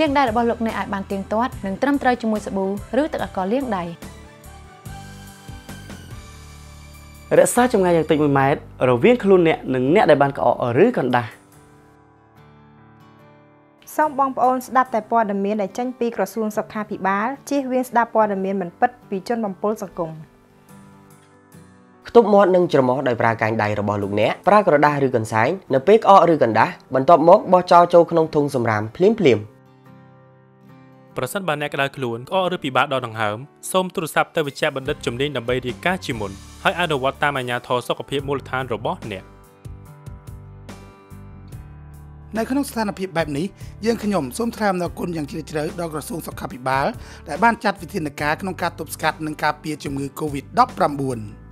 លាងដៃរបស់លោកអ្នកឲ្យបានទៀងទាត់និងត្រឹមត្រូវជាមួយសាប៊ូឬទឹកអាល់កុលលាងដៃរក្សាចម្ងាយយ៉ាងតិច1ម៉ែត្ររវាងខ្លួនអ្នកនិងអ្នកដែលបានក្អកឬកណ្ដាស់សូមបងប្អូនស្ដាប់តែព័ត៌មានដែលចេញពីក្រសួងសុខាភិបាលជៀសវាងស្ដាប់ព័ត៌មានមិនពិតពីជនបំពុលសង្គមខ្ទប់មាត់និងច្រមុះដោយប្រើកាញ់ដៃរបស់លោកអ្នកប្រើក្រដាសឬកន្សែងនៅពេលក្អកឬកណ្ដាស់បន្ទាប់មកបោះចោលចូលក្នុងធុងសំរាមភ្លាមភ្លាម ប្រសិនបើអ្នកក្តៅខ្លួនក្អកឬពិបាកដកដង្ហើមសូមទូរស័ព្ទទៅវេជ្ជបណ្ឌិតជំនាញដើម្បីរាយការណ៍ជាមុនហើយអនុវត្តតាមអាជ្ញាធរសុខភាពមូលដ្ឋានរបស់អ្នកនៅក្នុងស្ថានភាពបែបនេះយើងខ្ញុំសូមថ្លែងអំណរគុណយ៉ាងជ្រាលជ្រៅដល់ក្រសួងសុខាភិបាលដែលបានចាត់វិធានការក្នុងការទប់ស្កាត់និងការពារជំងឺ Covid-19